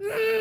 Mm.